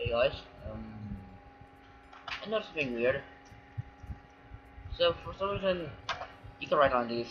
Hey guys, um, I know something weird. So for some reason, you can write on these